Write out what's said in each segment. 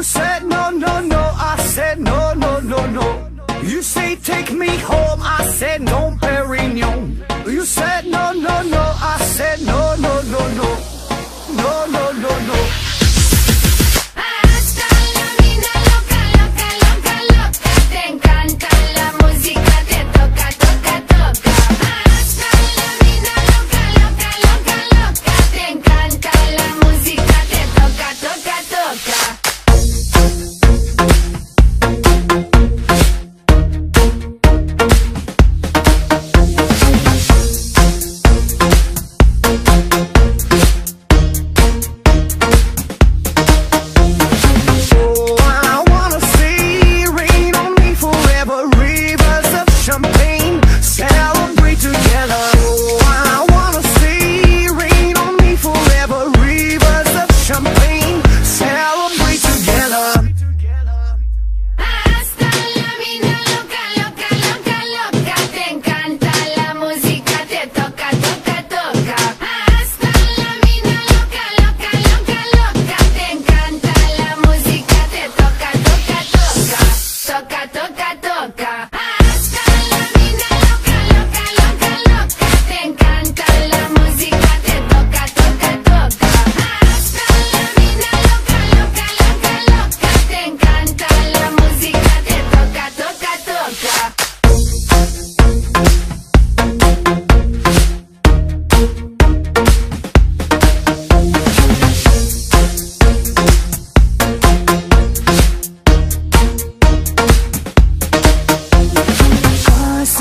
You said no, no, no, I said no, no, no, no. You say take me home, I said no, Perignon. You said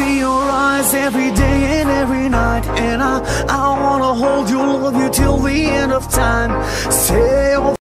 see your eyes every day and every night. And I, I wanna hold you, love you till the end of time. Say oh,